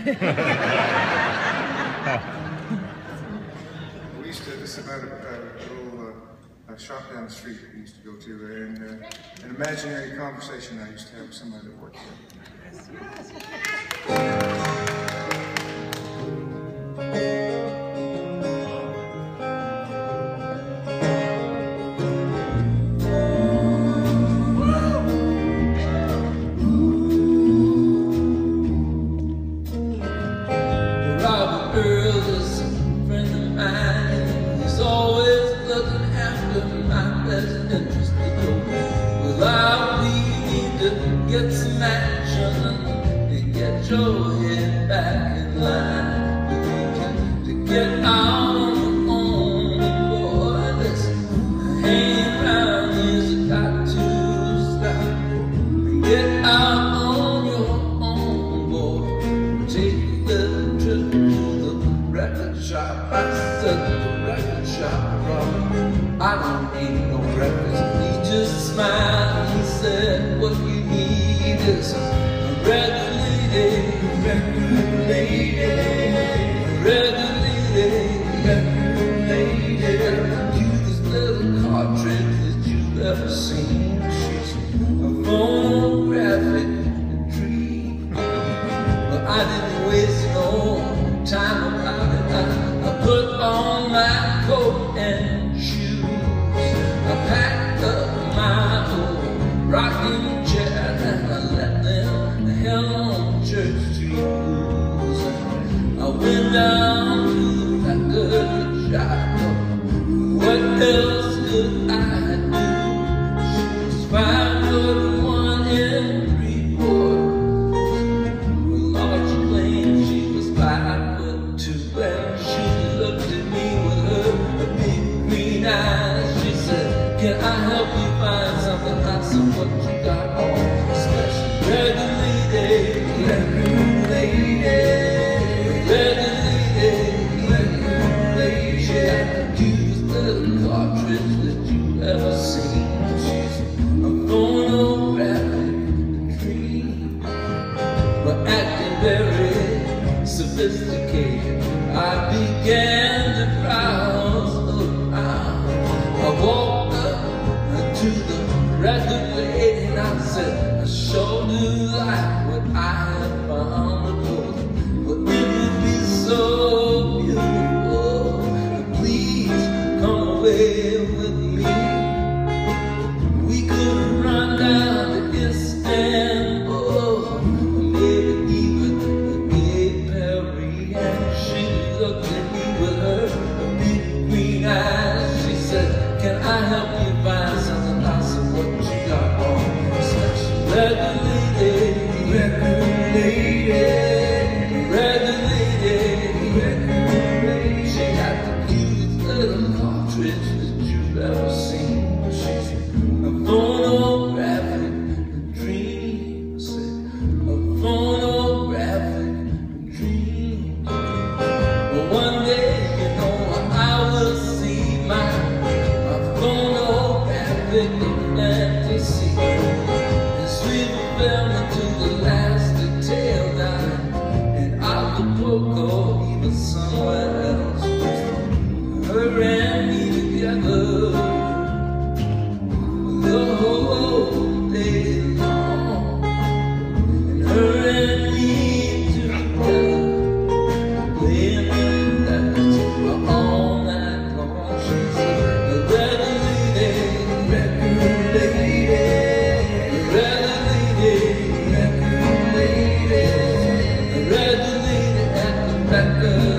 we used to, this is about a, little uh, shop down the street we used to go to, and uh, an imaginary conversation I used to have with somebody that worked there. Get some action and get your head back in line. You need to, to get I don't need no records. He just smiled. He said, what you need is went down to that good shop. What else I began to browse around. I walked up to the record and I said, I sure do like what I have found. But it would be so beautiful. Come away witch that you've ever seen. She's a photographic dream. Said, A photographic dream. But one day, you know, I will see my, my photographic fantasy. And sweet velvet. 그